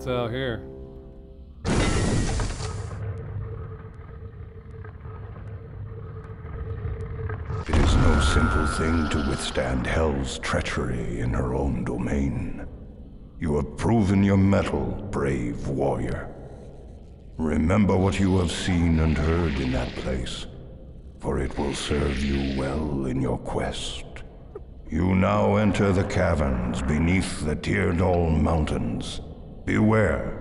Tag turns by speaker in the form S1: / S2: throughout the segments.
S1: what's out here?
S2: It is no simple thing to withstand Hel's treachery in her own domain. You have proven your mettle, brave warrior. Remember what you have seen and heard in that place, for it will serve you well in your quest. You now enter the caverns beneath the Tyrdall Mountains. Beware,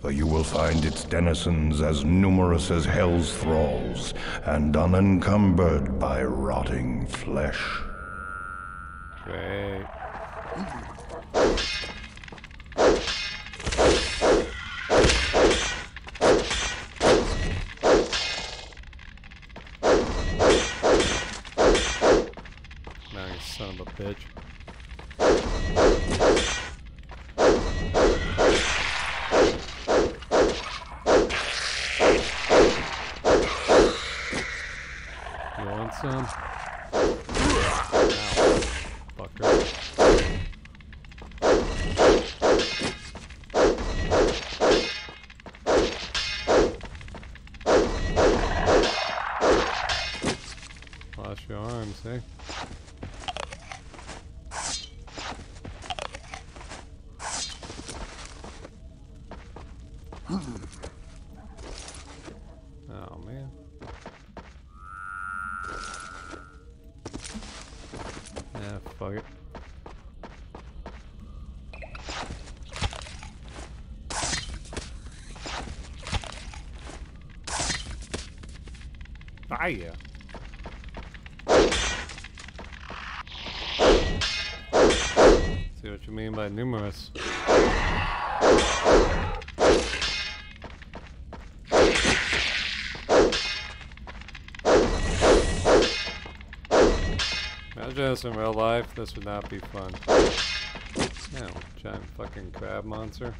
S2: for you will find its denizens as numerous as Hel's thralls, and unencumbered by rotting flesh.
S1: Great. Now you son of a bitch. You want some? Ow. Fucker. Wash your arms, eh? Oh man. Yeah, fuck it. Ah, yeah. See what you mean by numerous. This in real life, this would not be fun. Yeah, giant fucking crab monster.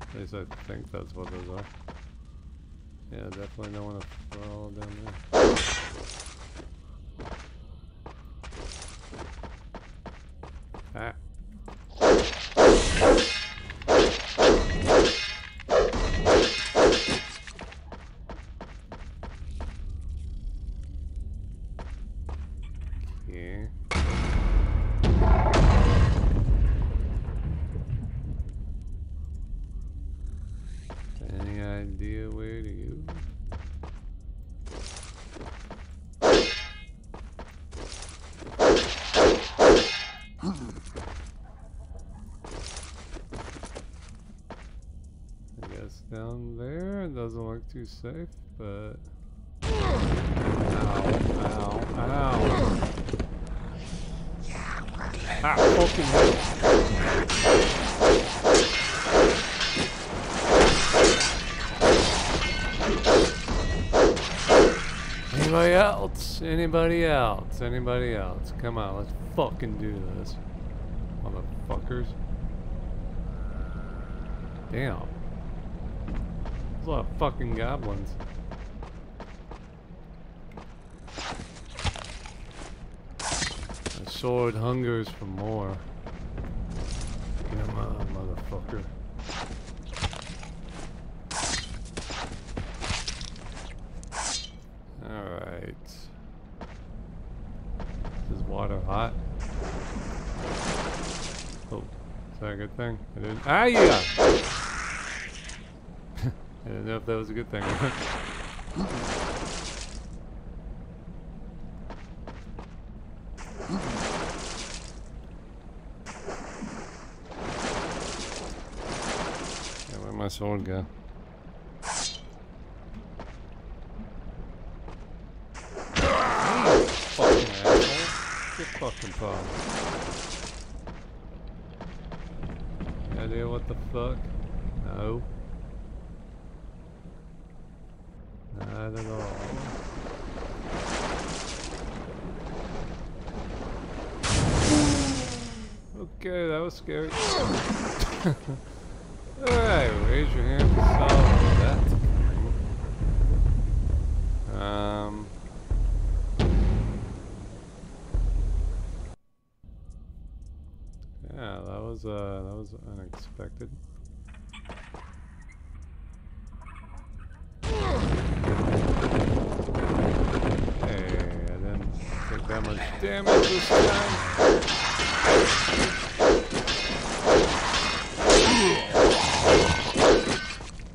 S1: At least I think that's what those are. Yeah, definitely don't want to fall down there. Too safe, but. Ow, ow, ow. Ah, fucking hell. Anybody else? Anybody else? Anybody else? Come on, let's fucking do this. Motherfuckers. Damn. There's a lot of fucking goblins. My sword hungers for more. Come on, motherfucker. Alright. Is water hot? Oh, is that a good thing? I didn't. Ah, yeah! Know if that was a good thing. yeah, where'd my sword go? Fucking. Any idea what the fuck? No. bad at all. Okay, that was scary. Alright, raise your hand to solve that. Um... Yeah, that was, uh, that was unexpected. Damage this time.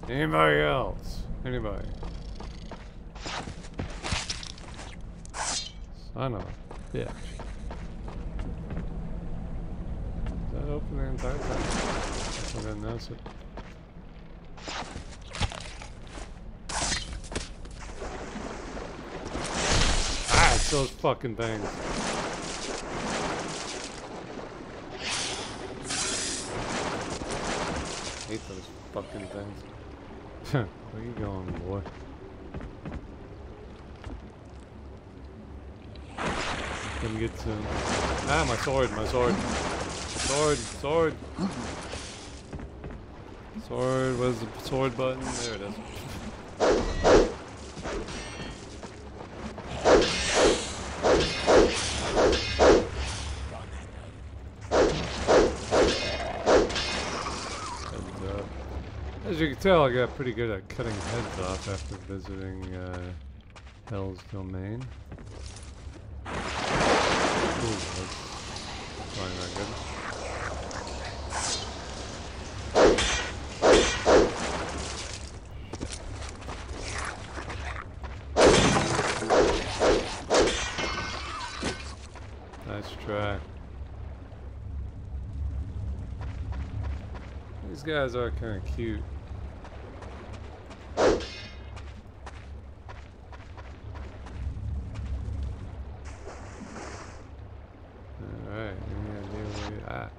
S1: Anybody else? Anybody? Son of a bitch. That open the entire time? I didn't notice it. Ah, it's those fucking things. Hate those fucking things. Where you going, boy? Gonna get soon. Ah, my sword, my sword. Sword, sword. Sword, where's the sword button? There it is. And, uh, as you can tell, I got pretty good at cutting heads off after visiting uh, Hell's Domain. Ooh, that's probably not good. Nice try. These guys are kind of cute. Alright, any idea where you're at?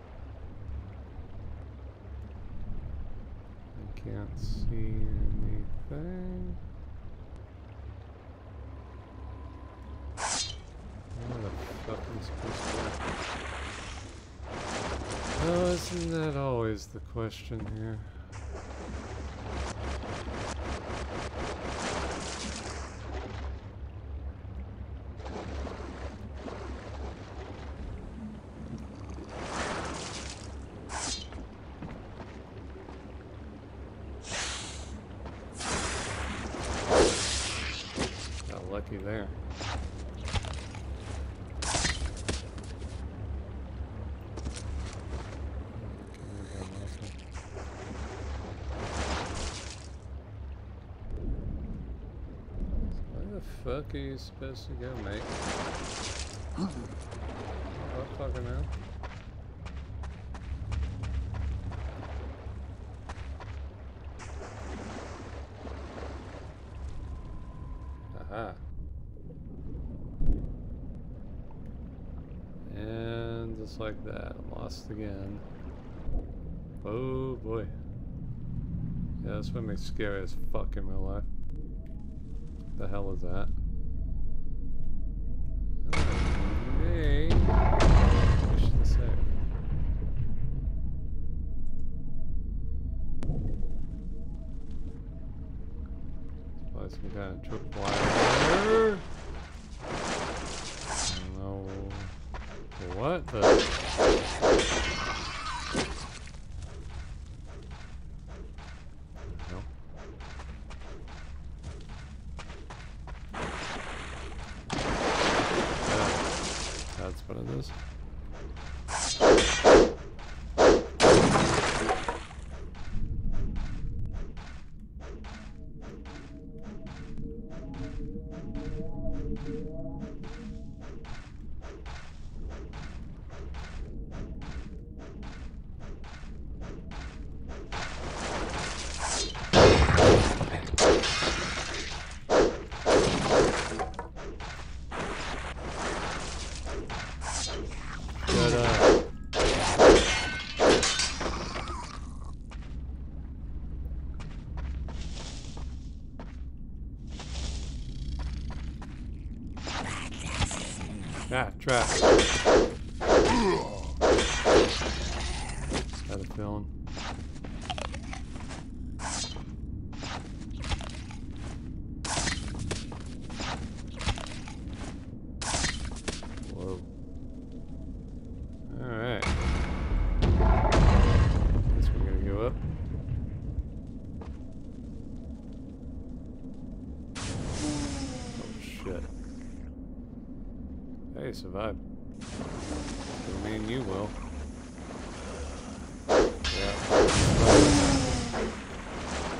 S1: I can't see anything. Where the fuck am supposed to go? Oh, isn't that always the question here? Got lucky there. Okay, we got nothing. Where the fuck are you supposed to go, mate? Don't oh, fucking know. Aha. And just like that, lost again. Oh boy. Yeah, this one makes scary as fuck in real life. The hell is that? What it is. Shut up. Ah, trap. Had a feeling. Whoa. Alright. Whoop. Oh shit. Hey, survived. Doesn't mean you will. Yeah.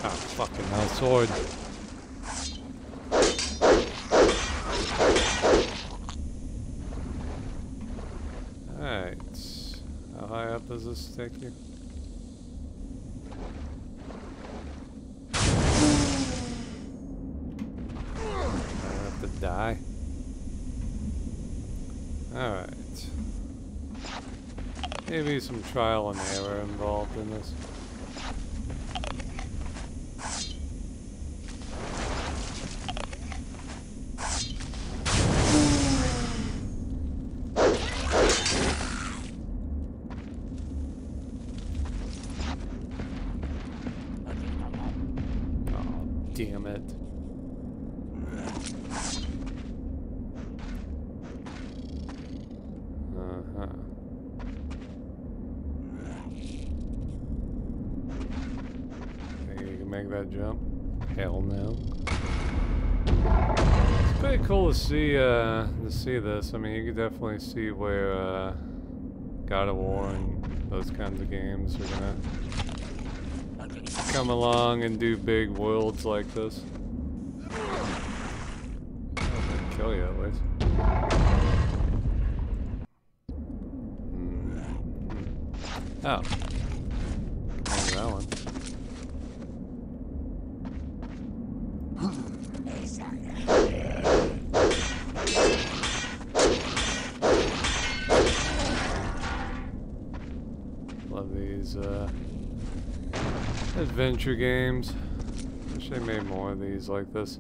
S1: Ah, fucking hell, sword. Alright. How high up does this take you? I have to die. Alright. Maybe some trial and error involved in this. Oh, damn it. Uh-huh. Think you can make that jump? Hell no. It's pretty cool to see uh to see this. I mean you can definitely see where uh God of War and those kinds of games are gonna come along and do big worlds like this. I'll kill you at least. Mm. Oh. Maybe that one. Love these uh, adventure games. Wish they made more of these like this.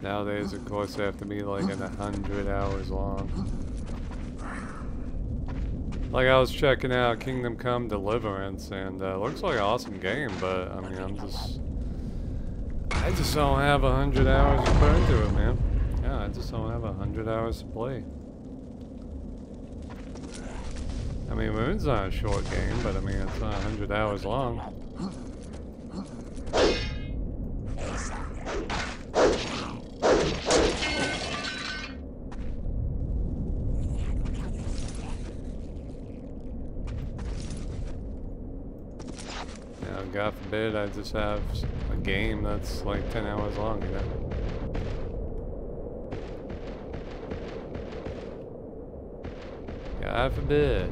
S1: Nowadays, of course, they have to be like in a hundred hours long. Like I was checking out Kingdom Come Deliverance, and uh, looks like an awesome game, but I mean, I'm just, I just don't have a hundred hours to put into it, man. Yeah, I just don't have a hundred hours to play. I mean, Rune's not a short game, but I mean, it's not a hundred hours long. You know, God forbid I just have a game that's like 10 hours long, you know? God forbid.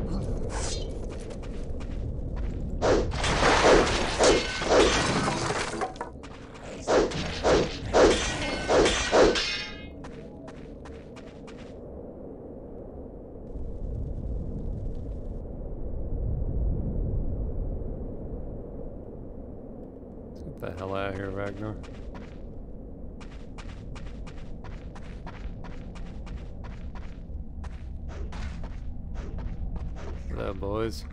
S1: Let's get the hell out of here, Ragnar. Hello, boys.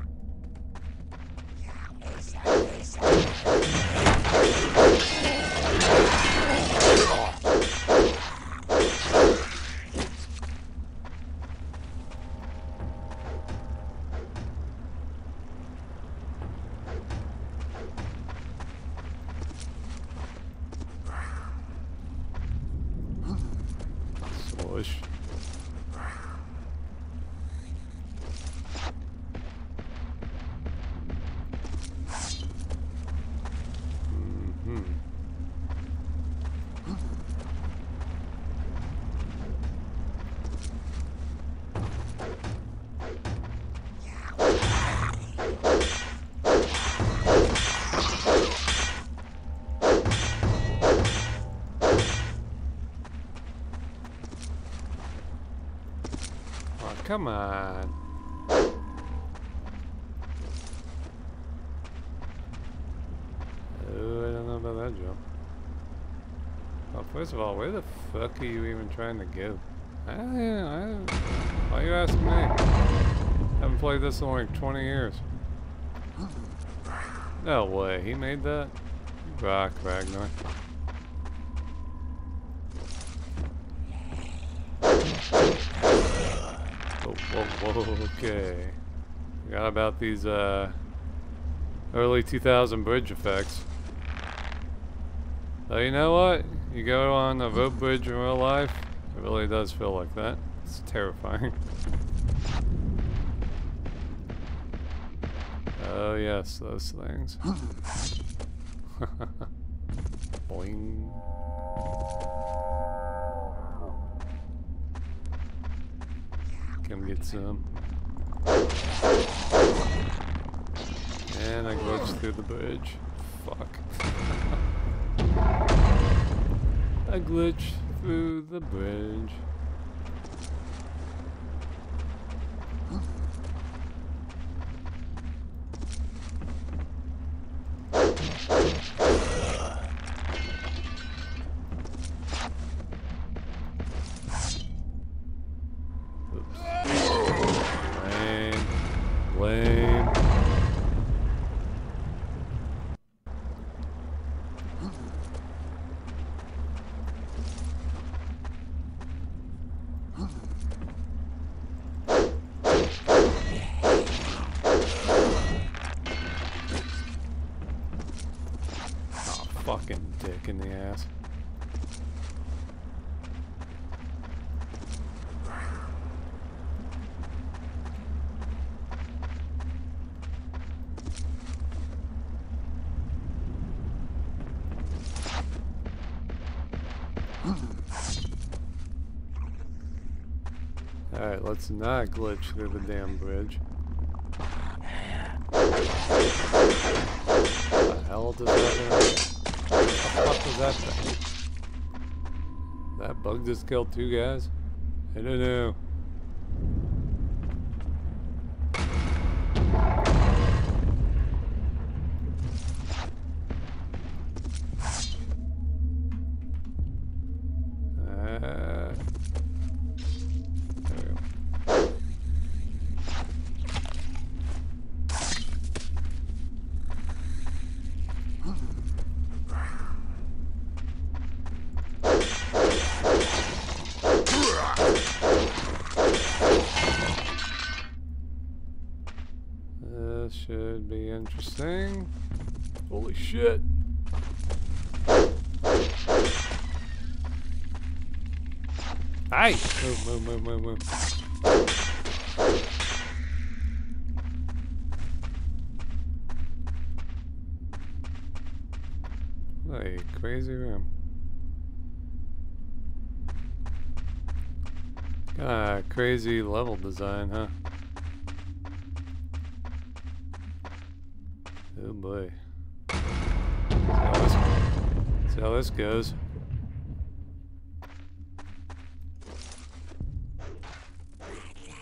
S1: Come on. Oh, I don't know about that jump. Well, first of all, where the fuck are you even trying to go? I, don't I, why you asking me? I haven't played this in like 20 years. No way, he made that? Rock, Ragnar. Whoa, whoa, whoa, okay. Forgot about these, uh, Early 2000 bridge effects. Oh, you know what? You go on a road bridge in real life, it really does feel like that. It's terrifying. Oh yes, those things. Boing. Come get some. And I glitched through the bridge. Fuck. I glitched through the bridge. Alright, let's not glitch through the damn bridge. What the hell does that mean? What the fuck was that thing? That bug just killed two guys? I don't know. Holy shit. Hey! Move, move, move, move, move. a crazy room. Ah, crazy level design, huh? Oh boy. How this goes.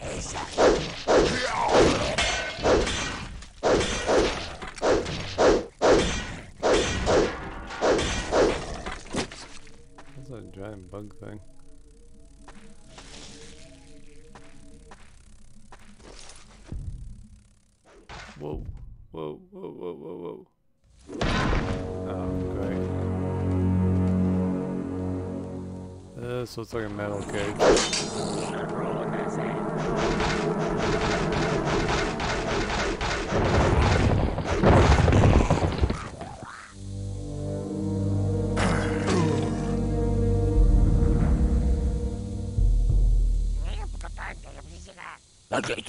S1: That's a giant bug thing. This looks like a metal cage. Okay,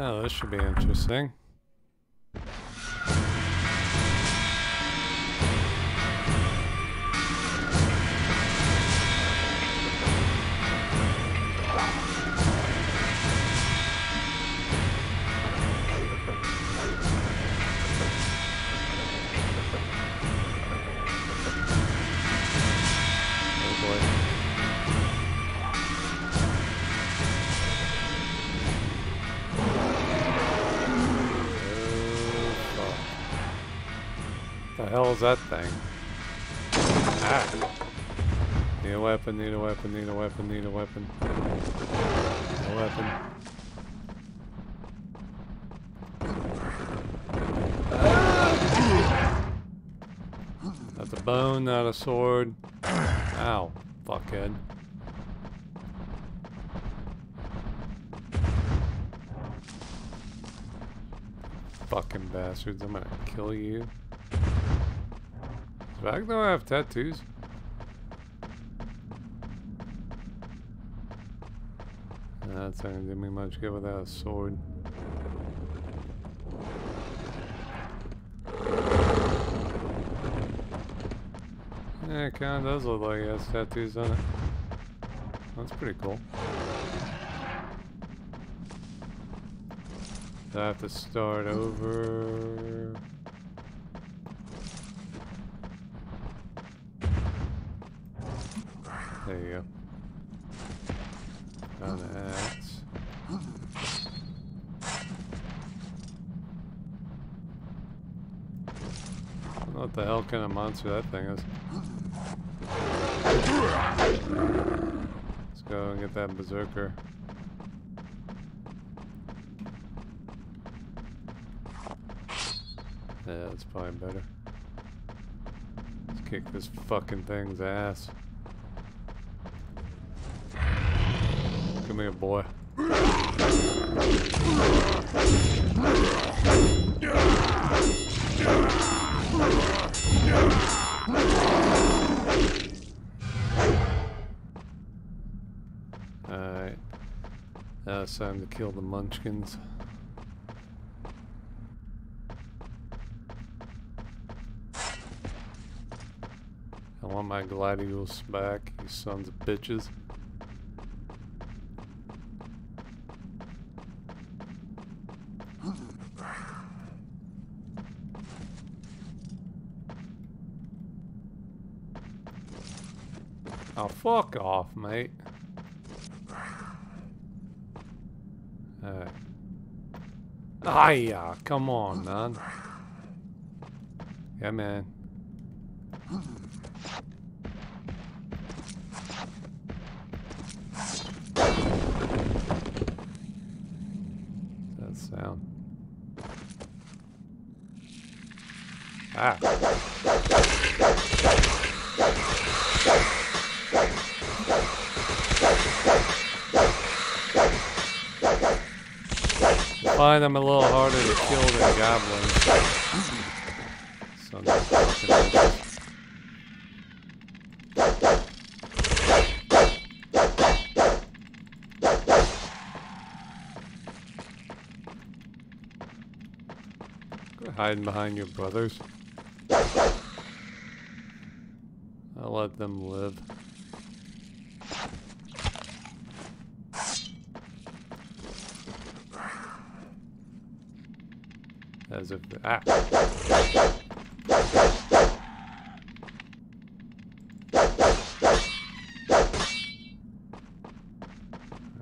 S1: Oh, this should be interesting. The hell is that thing? Ah. Need a weapon, need a weapon, need a weapon, need a weapon. A weapon. That's a bone, not a sword. Ow, fuckhead. Fucking bastards, I'm gonna kill you. Does Ragnar have tattoos? That's not gonna do me much good without a sword. Yeah, it kinda does look like it has tattoos on it. That's pretty cool. I have to start over? There you go. Found the axe. I don't know what kind of monster that thing is. Let's go and get that berserker. Yeah, that's probably better. Let's kick this fucking thing's ass. Come here, boy. It's time to kill the munchkins. I want my gladiolus back, you sons of bitches. Oh, fuck off, mate. Alright. Yeah, come on, man. Yeah, man. That sound. Ah. Fine, I'm a little harder to kill than goblins. Quit hiding behind your brothers. I'll let them live. As if ah.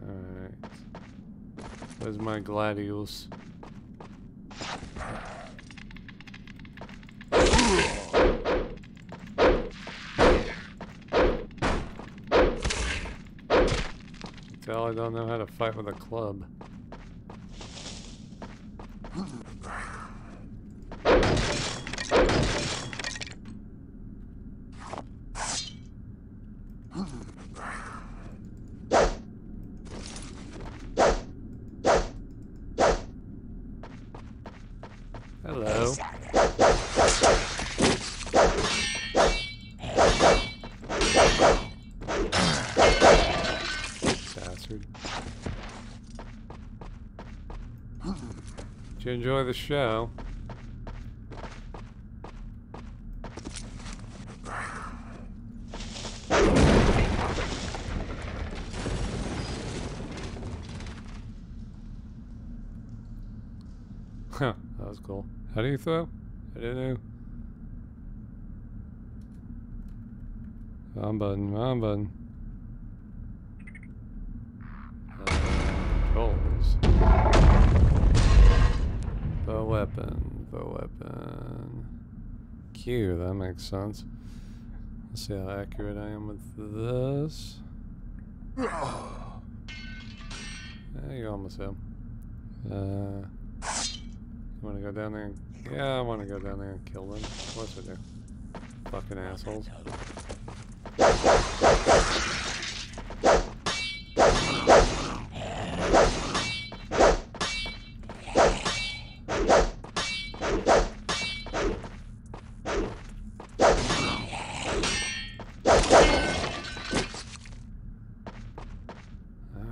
S1: Alright. Where's my gladiolus? Tell I don't know how to fight with a club. Hello. Bastard. You enjoy the show? Huh, that was cool. How do you throw? I don't know. Wrong button, wrong button. Weapon, the weapon. Q, that makes sense. Let's see how accurate I am with this. Yeah, you almost hit him. Uh, you wanna go down there and, Yeah, I wanna go down there and kill them. Of course I do. Fucking assholes.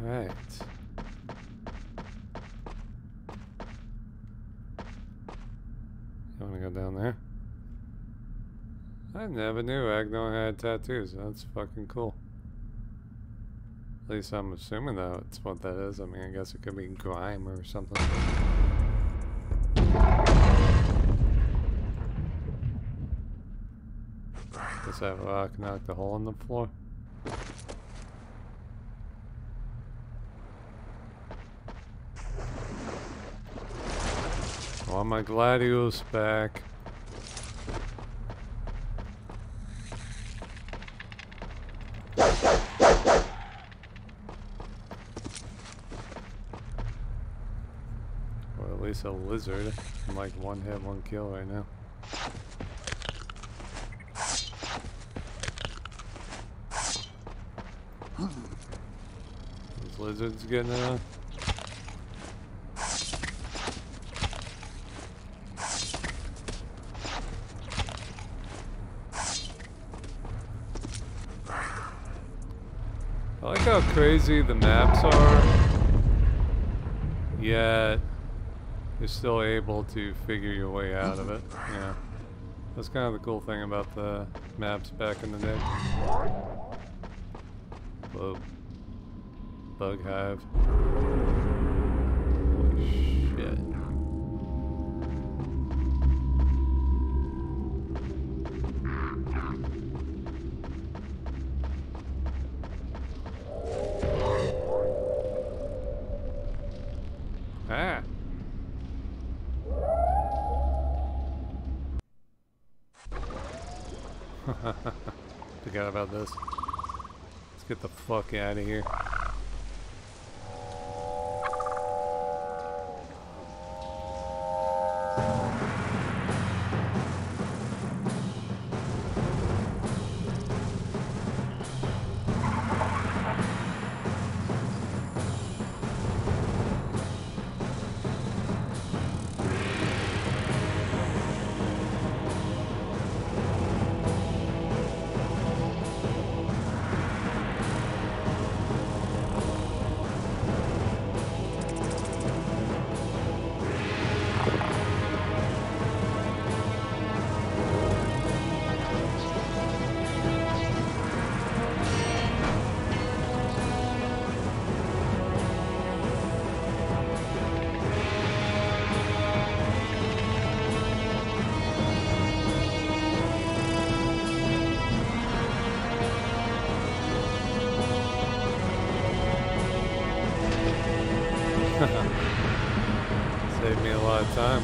S1: Alright. You wanna go down there? I never knew Ragnar had tattoos. That's fucking cool. At least I'm assuming that's what that is. I mean, I guess it could be grime or something. Does that rock knock the hole in the floor? Want my Gladius back. A lizard. I'm like one hit, one kill right now. Hmm. These lizards getting it? I like how crazy the maps are, yet you're still able to figure your way out of it. Yeah. That's kind of the cool thing about the maps back in the day. Whoa. Bug hive. Forgot about this. Let's get the fuck out of here. Time.